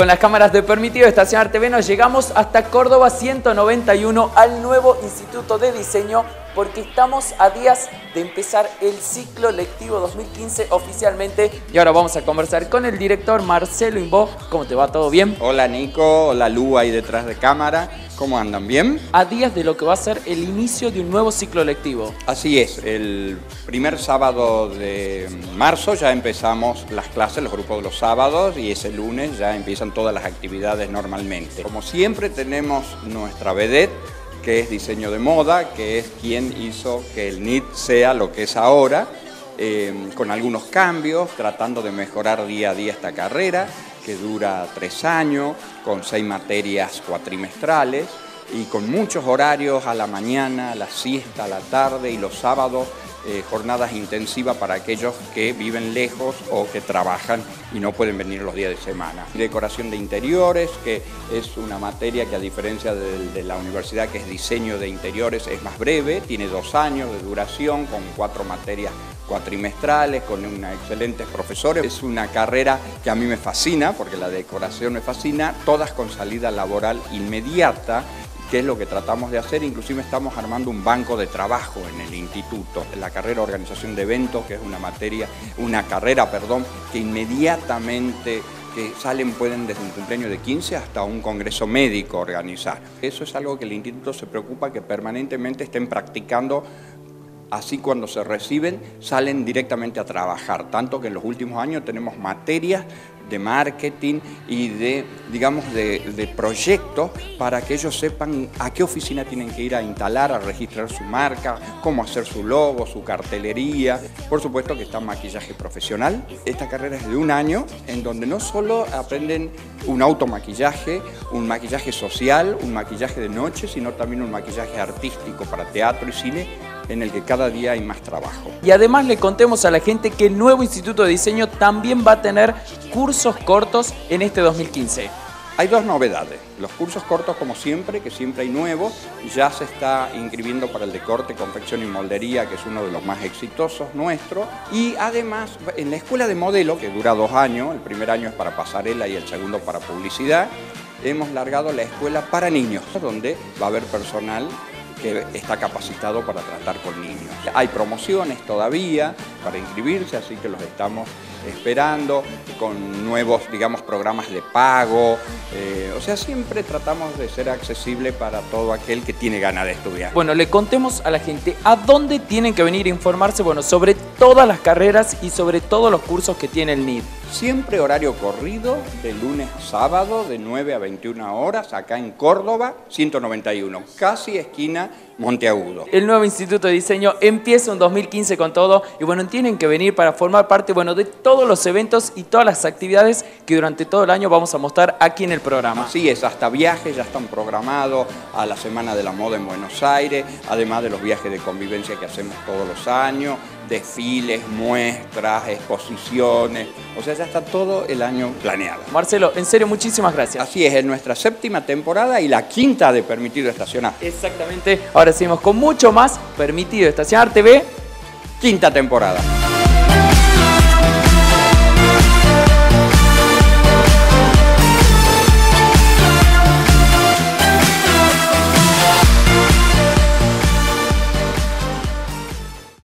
Con las cámaras de Permitido Estacionar TV nos llegamos hasta Córdoba 191 al nuevo Instituto de Diseño porque estamos a días de empezar el ciclo lectivo 2015 oficialmente y ahora vamos a conversar con el director Marcelo Imbó. ¿Cómo te va? ¿Todo bien? Hola Nico, hola Lu ahí detrás de cámara. ¿Cómo andan? ¿Bien? A días de lo que va a ser el inicio de un nuevo ciclo lectivo. Así es, el primer sábado de marzo ya empezamos las clases, los grupos de los sábados y ese lunes ya empiezan todas las actividades normalmente. Como siempre tenemos nuestra vedette que es diseño de moda, que es quien hizo que el NIT sea lo que es ahora, eh, con algunos cambios, tratando de mejorar día a día esta carrera, que dura tres años, con seis materias cuatrimestrales y con muchos horarios a la mañana, a la siesta, a la tarde y los sábados eh, jornadas intensivas para aquellos que viven lejos o que trabajan y no pueden venir los días de semana. Decoración de interiores, que es una materia que a diferencia de, la universidad que es diseño de interiores es más breve, tiene dos años de duración con cuatro materias cuatrimestrales, con una excelentes profesores. Es una carrera que a mí me fascina, porque la decoración me fascina, todas con salida laboral inmediata qué es lo que tratamos de hacer, inclusive estamos armando un banco de trabajo en el instituto, la carrera organización de eventos, que es una materia, una carrera, perdón, que inmediatamente que salen pueden desde un cumpleaños de 15 hasta un congreso médico organizar. Eso es algo que el instituto se preocupa que permanentemente estén practicando. Así cuando se reciben salen directamente a trabajar, tanto que en los últimos años tenemos materias de marketing y de, digamos, de, proyectos para que ellos sepan a qué oficina tienen que ir a instalar, a registrar su marca, cómo hacer su logo, su cartelería. Por supuesto que está maquillaje profesional. Esta carrera es de un año en donde no solo aprenden un automaquillaje, un maquillaje social, un maquillaje de noche, sino también un maquillaje artístico para teatro y cine en el que cada día hay más trabajo. Y además le contemos a la gente que el nuevo Instituto de Diseño también va a tener cursos cortos en este 2015. Hay dos novedades. Los cursos cortos, como siempre, que siempre hay nuevos, ya se está inscribiendo para el de corte, confección y moldería, que es uno de los más exitosos nuestro. Y además, en la escuela de modelo, que dura dos años, el primer año es para pasarela y el segundo para publicidad, hemos largado la escuela para niños, donde va a haber personal que está capacitado para tratar con niños. Hay promociones todavía para inscribirse, así que los estamos esperando con nuevos, digamos, programas de pago. Eh, o sea, siempre tratamos de ser accesible para todo aquel que tiene ganas de estudiar. Bueno, le contemos a la gente a dónde tienen que venir a informarse, bueno, sobre todas las carreras y sobre todos los cursos que tiene el NID. Siempre horario corrido, de lunes a sábado, de 9 a 21 horas, acá en Córdoba, 191, casi esquina Monteagudo. El nuevo Instituto de Diseño empieza en 2015 con todo y bueno, tienen que venir para formar parte bueno, de todos los eventos y todas las actividades que durante todo el año vamos a mostrar aquí en el programa. Así es, hasta viajes ya están programados a la Semana de la Moda en Buenos Aires, además de los viajes de convivencia que hacemos todos los años, desfiles, muestras, exposiciones, o sea, ya está todo el año planeado. Marcelo, en serio, muchísimas gracias. Así es, es nuestra séptima temporada y la quinta de Permitido Estacionar. Exactamente, ahora seguimos con mucho más Permitido Estacionar TV. Quinta temporada.